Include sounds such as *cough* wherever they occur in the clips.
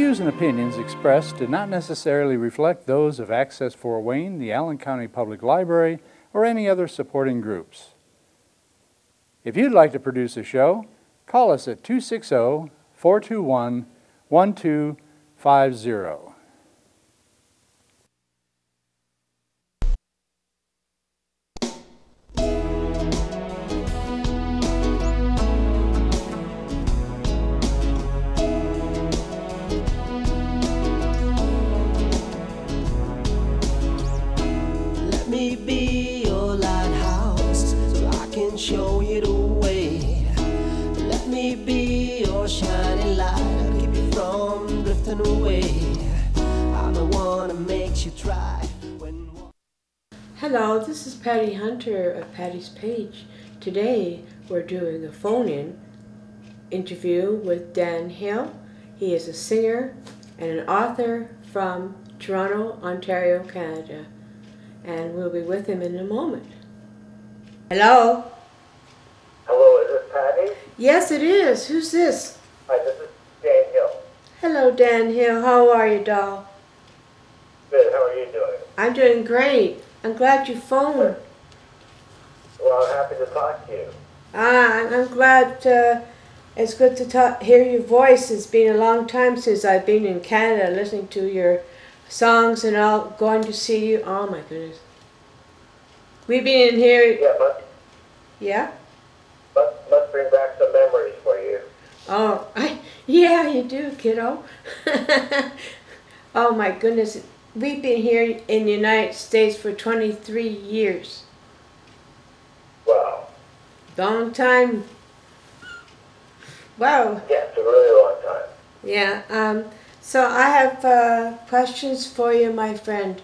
Views and opinions expressed do not necessarily reflect those of Access Fort Wayne, the Allen County Public Library, or any other supporting groups. If you'd like to produce a show, call us at 260 421 1250. Patty Hunter of Patty's Page. Today we're doing a phone in interview with Dan Hill. He is a singer and an author from Toronto, Ontario, Canada. And we'll be with him in a moment. Hello? Hello, is this Patty? Yes, it is. Who's this? Hi, this is Dan Hill. Hello, Dan Hill. How are you, doll? Good, how are you doing? I'm doing great. I'm glad you phoned. Well, I'm happy to talk to you. Ah, I'm- I'm glad. Uh, it's good to talk, hear your voice. It's been a long time since I've been in Canada, listening to your songs and all. Going to see you. Oh my goodness. We've been in here. Yeah, must, Yeah. must, must bring back some memories for you. Oh, I, *laughs* yeah, you do, kiddo. *laughs* oh my goodness. We've been here in the United States for 23 years. Long time. Wow. Yes, a really long time. Yeah. Um, so I have uh, questions for you, my friend.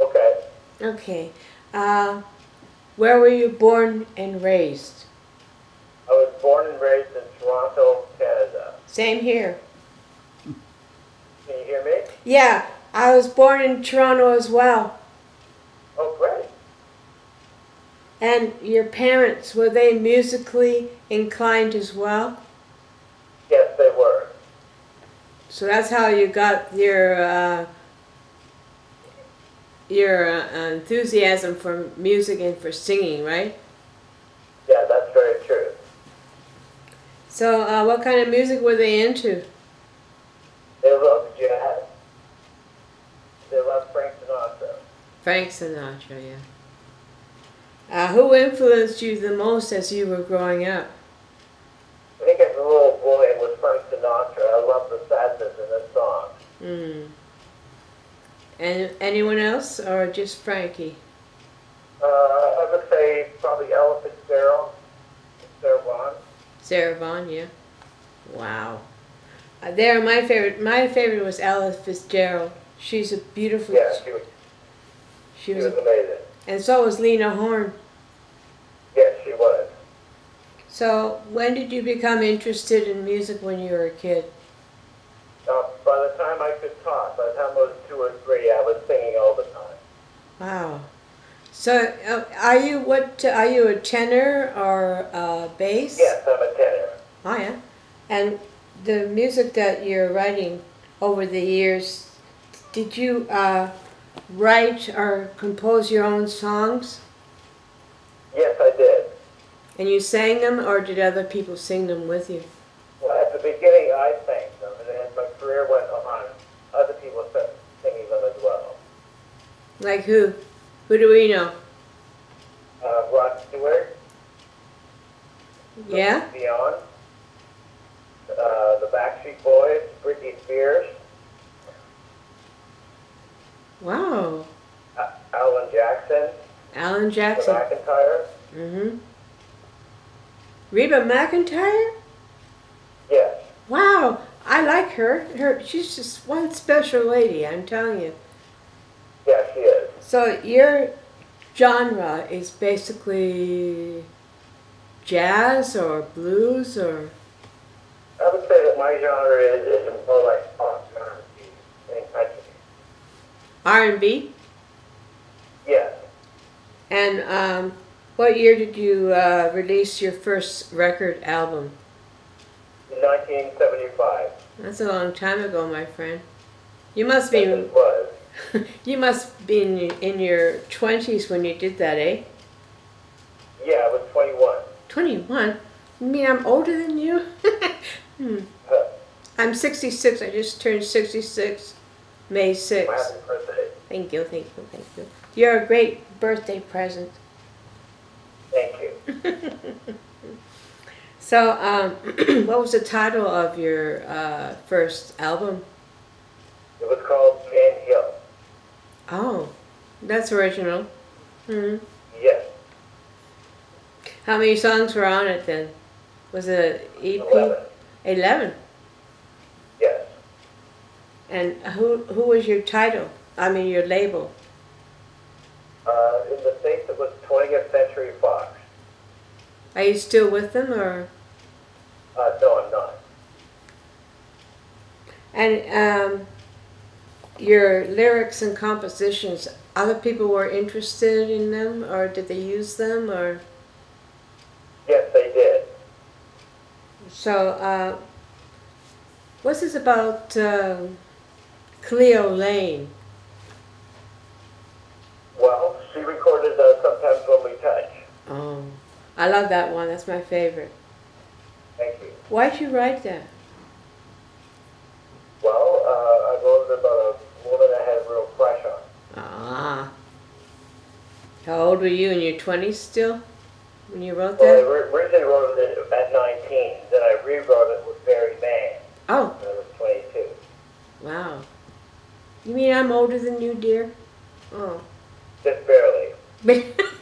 Okay. Okay. Uh, where were you born and raised? I was born and raised in Toronto, Canada. Same here. Can you hear me? Yeah, I was born in Toronto as well. Oh. And your parents, were they musically inclined as well? Yes, they were. So that's how you got your uh, your uh, enthusiasm for music and for singing, right? Yeah, that's very true. So uh, what kind of music were they into? They loved jazz. They loved Frank Sinatra. Frank Sinatra, yeah. Uh, who influenced you the most as you were growing up? I think as a little boy, it was Frank Sinatra. I loved the sadness in his song. Mm. And anyone else, or just Frankie? Uh, I would say probably Ella Fitzgerald, Sarah Vaughan. Sarah Vaughan, yeah. Wow. Uh, there, my favorite. My favorite was Ella Fitzgerald. She's a beautiful. Yeah, she was, she she was, was amazing. and so was Lena Horne. Yes, she was. So, when did you become interested in music when you were a kid? Uh, by the time I could talk, by the time I was two or three, I was singing all the time. Wow. So, uh, are you what? Are you a tenor or a bass? Yes, I'm a tenor. Oh yeah. And the music that you're writing over the years, did you uh, write or compose your own songs? Yes, I did. And you sang them, or did other people sing them with you? Well, at the beginning, I sang them, and as my career went on, other people started singing them as well. Like who? Who do we know? Uh, Rod Stewart, Yeah? Dion, uh, the Backstreet Boys, Britney Spears, Wow. uh, Alan Jackson, Alan Jackson. the. McEntire. Mm-hmm. Reba McEntire? Yes. Wow. I like her. Her she's just one special lady, I'm telling you. Yes, she is. So your genre is basically jazz or blues or I would say that my genre is, is more like pop R&B. R&B. Yes. And um, what year did you uh, release your first record album? 1975. That's a long time ago, my friend. You must Yes, be it was. *laughs* you must be in, in your twenties when you did that, eh? Yeah, I was 21. Twenty-one. You mean I'm older than you? *laughs* Hmm. Huh. I'm sixty-six. I just turned sixty-six, May Happy birthday. Thank you, thank you, thank you. You're a great birthday present. Thank you. So, um, *clears throat* what was the title of your uh, first album? It was called Dan Hill. Oh, that's original. hmm Yes, How many songs were on it then? Was it EP? 11. Eleven. Yes. And who who was your title? I mean your label. Uh, in the States, it was 20th Century Fox. Are you still with them or? Uh, no, I'm not. And um, your lyrics and compositions, other people were interested in them, or did they use them, or Yes, they did. so? Uh, what's this about uh, Cleo Laine? Well, she recorded uh, Sometimes When We Touch. Oh, I love that one. That's my favorite. Thank you. Why'd you write that? Well, uh, I wrote it about a woman I had a real crush on. Ah. How old were you? In your twenties still, when you wrote Well, I that? ri- originally wrote it at 19, then I rewrote it with Barry Mann Oh, when I was 22. wow. You mean I'm older than you, dear? Oh. Just barely. *laughs*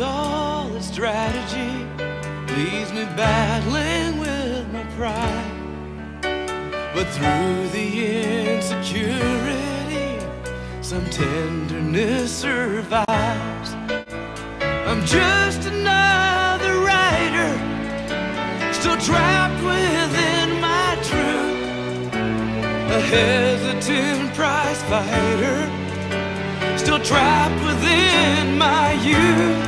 And all its strategy leaves me battling with my pride. But through the insecurity, some tenderness survives. I'm just another writer, still trapped within my truth. A hesitant prize fighter, still trapped within my youth.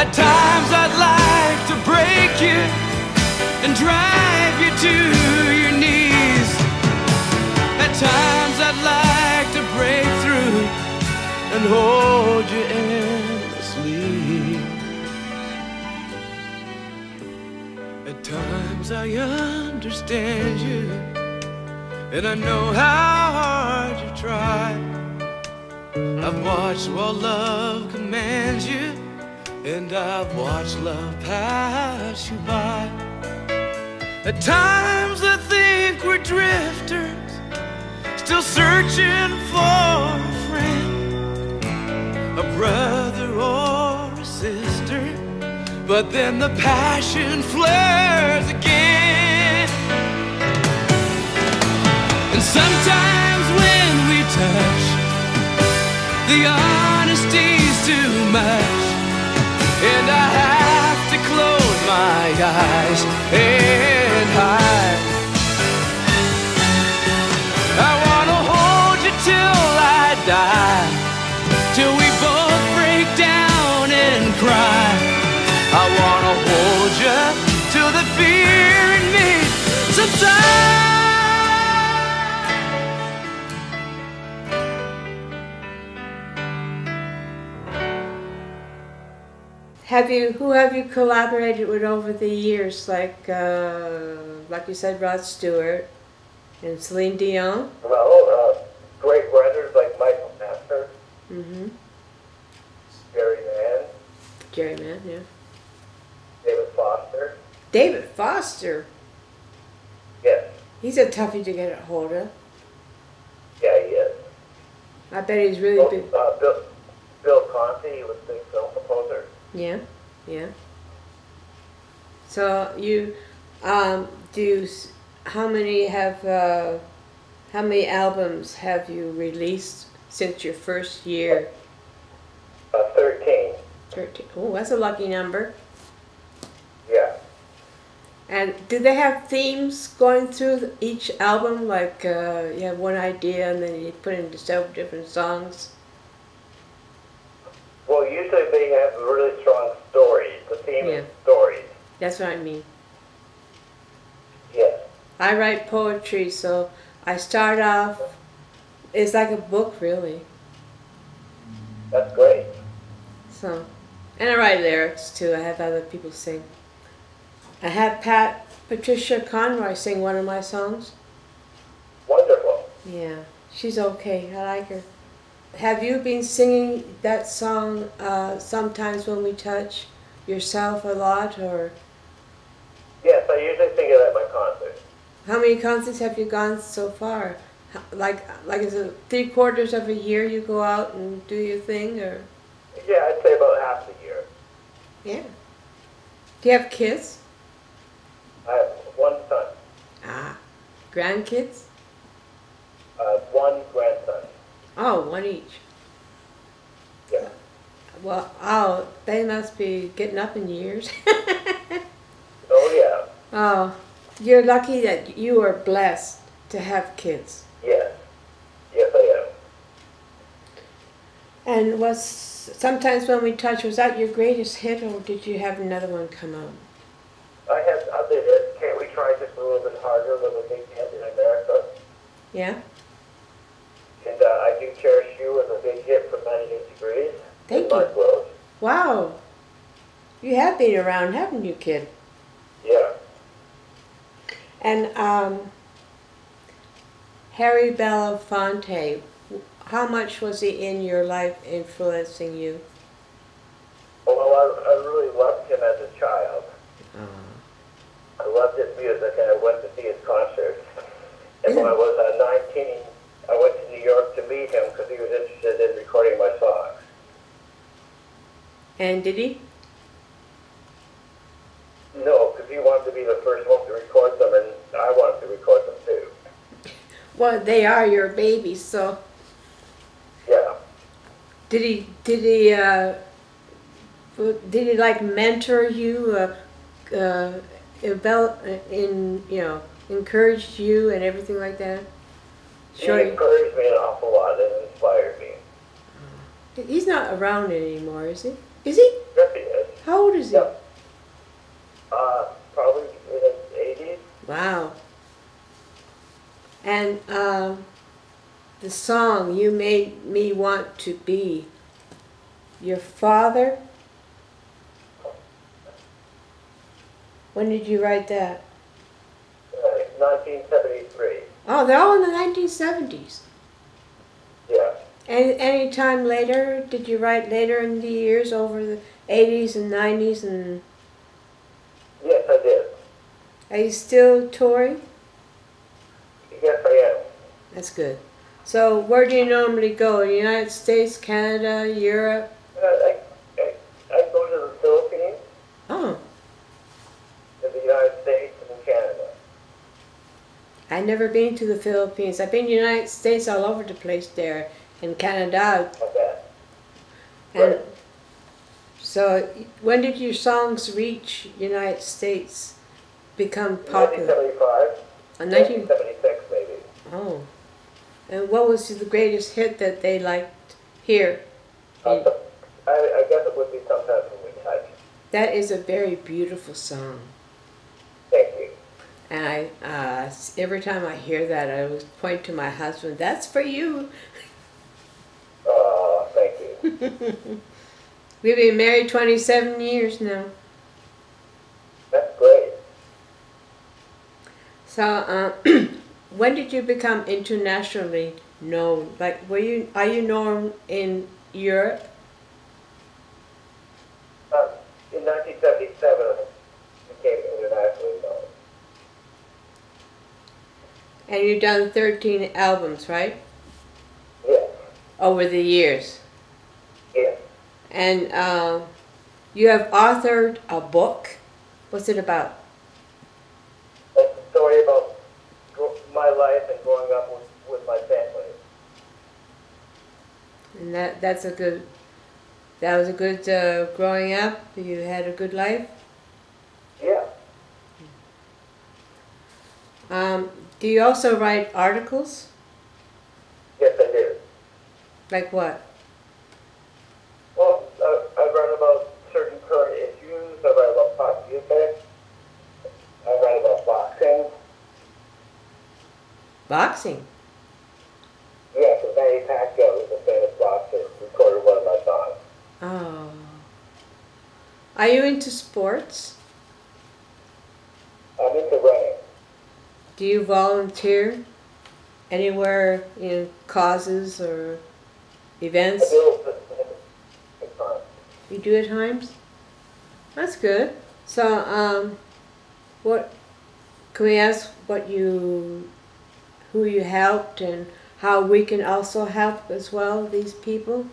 At times I'd like to break you and drive you to your knees. At times I'd like to break through and hold you endlessly. At times I understand you, and I know how hard you try. I've watched while love commands you, and I've watched love pass you by. At times I think we're drifters, still searching for a friend, a brother or a sister. But then the passion flares again. And sometimes when we touch, the honesty's too much. And I have to close my eyes and hide. I wanna hold you till I die, till we both break down and cry. I wanna hold you till the fear in me subsides. Have you? Who have you collaborated with over the years? Like, uh, like you said, Rod Stewart and Celine Dion. Well, uh, great writers like Michael Nestor, Mm-hmm. Jerry Mann, Jerry Mann, yeah. David Foster. David Foster. Yes, He's a toughie to get a hold of. yeah, he is. I bet he's really Bill, big. uh, Bill, Bill Conti, he was a big film composer. Yeah, yeah. So you, um, do you, how many have, uh, how many albums have you released since your first year? Uh, 13. Thirteen. Oh, that's a lucky number. Yeah. And do they have themes going through each album? Like uh, you have one idea and then you put it into several different songs. Well, usually they have really strong stories. The theme Yeah. stories. That's what I mean. Yes. I write poetry, so I start off. It's like a book, really. That's great. So, and I write lyrics too. I have other people sing. I had Pat Patricia Conroy sing one of my songs. Wonderful. Yeah, she's okay. I like her. Have you been singing that song uh, sometimes when we touch yourself a lot, or Yes, I usually sing it at my concerts. how many concerts have you gone so far? How- Like, like is it three quarters of a year you go out and do your thing, or Yeah, I'd say about half the year. yeah? Do you have kids? I have one son, Ah, grandkids? uh, one grandson. Oh, one each. Yeah. Well, oh, they must be getting up in years. *laughs* Oh, yeah. oh, you're lucky that you are blessed to have kids. Yes. Yes, I am. And was sometimes when we touch, was that your greatest hit, or did you have another one come out? I have other hits. Can't we try just a little bit harder than the big hit in America? Yeah. And uh, I do cherish you as a big hit from 98 Degrees. Thank you. Wow. You have been around, haven't you, kid? Yeah. And um, Harry Belafonte, how much was he in your life influencing you? Well, I, I really loved him as a child. I loved his music and I went to see his concerts. And when I was uh, 19, I went to New York to meet him because he was interested in recording my songs. And did he? No, because he wanted to be the first one to record them and I wanted to record them too. *laughs* Well, they are your babies, so Yeah. did he? Did he? Uh, did he like mentor you? Uh, uh, in you know, encouraged you and everything like that. Sure. He encouraged me an awful lot and inspired me. He's not around anymore, is he? Is he? Yes, he is. How old is he? Yep. Uh, probably in his 80s. Wow. And um, the song "You Made Me Want to Be," your father. When did you write that? Uh, 1973. Oh, they're all in the 1970s. Yeah. Any any time later? Did you write later in the years over the 80s and 90s and Yes, I did. Are you still touring? Yes, I am. That's good. So where do you normally go? United States, Canada, Europe? Uh, I, I, I go to the Philippines, Oh, to the United States, and Canada. I've never been to the Philippines. I've been to the United States all over the place there, and Canada. That. And Right. so, when did your songs reach United States, become popular? 1975, Uh, 19, 1976 maybe. oh. And what was the greatest hit that they liked here? Uh, I, I guess it would be sometime when we touch. That is a very beautiful song. Thank you. And I, uh, every time I hear that, I always point to my husband. That's for you. *laughs* *laughs* We've been married 27 years now. That's great. So, uh, *clears throat* when did you become internationally known? Like, were you are you known in Europe? Uh, in 1977, I became internationally known. And you've done 13 albums, right? Yes, Over the years. And uh, you have authored a book. What's it about? That's a story about my life and growing up with, with my family. And that that's a good. That was a good uh, growing up. You had a good life. Yeah. Um, do you also write articles? Yes, I did. Like what? Well, uh, I read about certain current issues. I read about pop music. I read about boxing. Boxing. Yes, Manny Pacquiao is a famous boxer. Recorded one of my songs. Oh. Are you into sports? I'm into running. Do you volunteer anywhere in causes or I events? do it's fun. You do at times? That's good. So, um, what can we ask what you, who you helped and how we can also help as well, these people?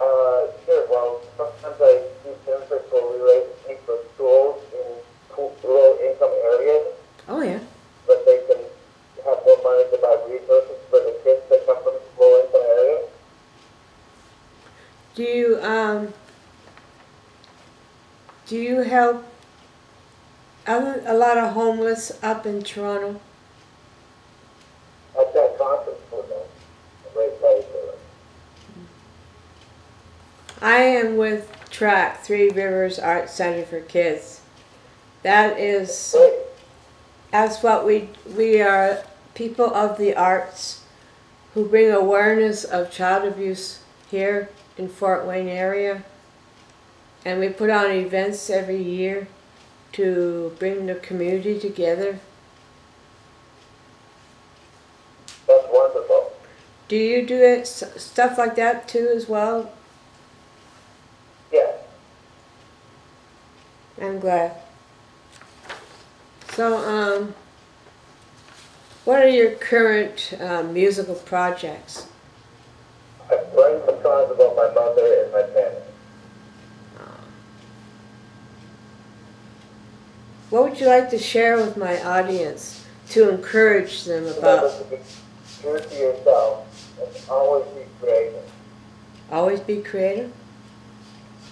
Uh, sure. Well, sometimes I do things for related things for schools in rural income areas, Oh, yeah. but they can have more money to buy resources for the kids that come from low income areas. Do you, um, do you help a lot of homeless up in Toronto? I've done concerts for them. I raise money for them. I am with Track Three Rivers Art Center for Kids. That is, that's what we, we are people of the arts who bring awareness of child abuse here in Fort Wayne area. And we put on events every year to bring the community together. That's wonderful. Do you do it, stuff like that too as well? Yes. I'm glad. So, um, what are your current uh, musical projects? I'm writing some songs about my mother and my family. What would you like to share with my audience to encourage them Remember about to be true to yourself and always be creative. always be creative?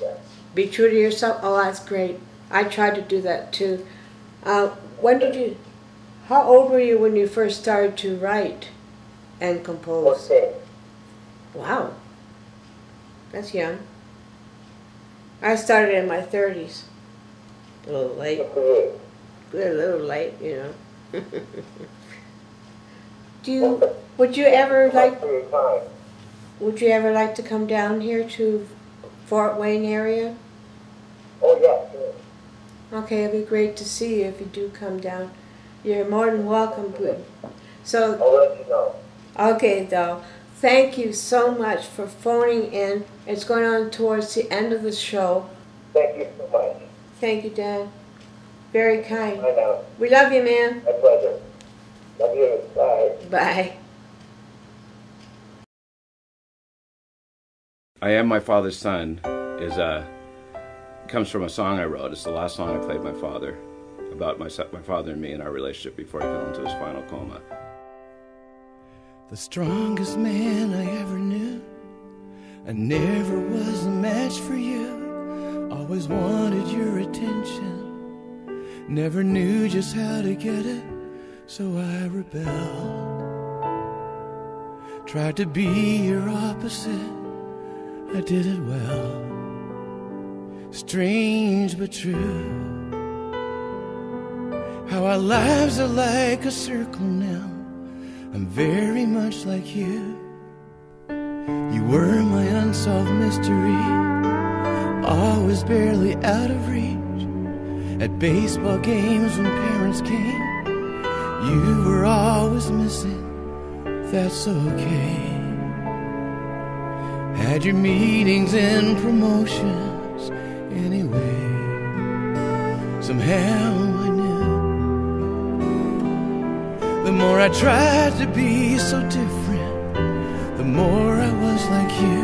Yes. Be true to yourself? Oh, that's great. I tried to do that too. Uh, when did you, how old were you when you first started to write and compose? 14. Wow. That's young. I started in my 30s. A little late. Good for you. A little late, you know. *laughs* Do you, would you ever like, for your time. would you ever like to come down here to Fort Wayne area? Oh, yeah, sure. Okay, it'd be great to see you if you do come down. You're more than welcome. Good. So, I'll let you know. okay, though. Thank you so much for phoning in. It's going on towards the end of the show. Thank you so much. Thank you, Dan. Very kind. I know. We love you, man. My pleasure. Love you. Bye. Bye. I am my father's son is a comes from a song I wrote. It's the last song I played my father about my my father and me and our relationship before he fell into his final coma. The strongest man I ever knew. I never was a match for you. Always wanted your attention. Never knew just how to get it, so I rebelled. Tried to be your opposite. I did it well. Strange but true. How our lives are like a circle now. I'm very much like you. You were my unsolved mystery, always barely out of reach. At baseball games when parents came, you were always missing. That's okay. Had your meetings and promotions anyway. Somehow I knew. The more I tried to be so different, the more I was like you.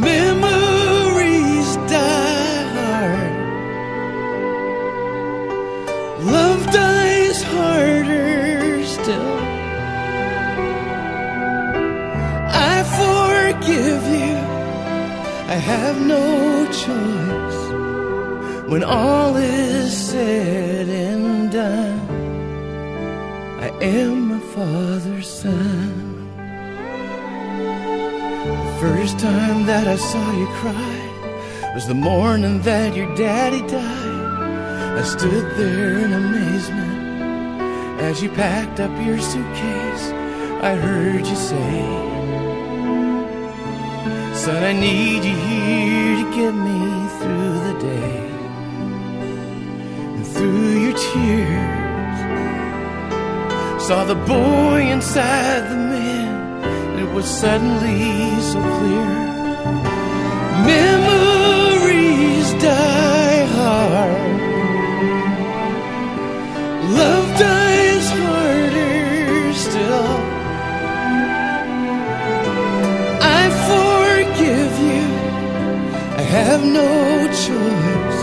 Memories have no choice. When all is said and done, I am my father's son. The first time that I saw you cry was the morning that your daddy died. I stood there in amazement as you packed up your suitcase. I heard you say, Son, I need you here to get me through the day. And through your tears, saw the boy inside the man, and it was suddenly so clear. Memories have no choice.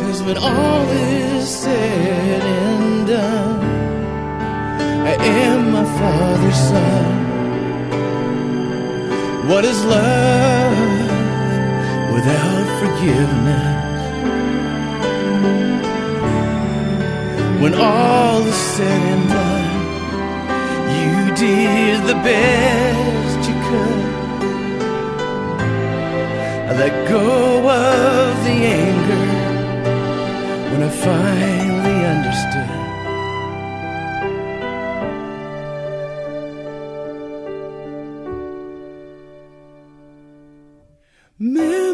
Cause when all is said and done, I am my father's son. What is love without forgiveness? When all is said and done, you did the best I let go of the anger when I finally understood. Memories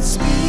Godspeed,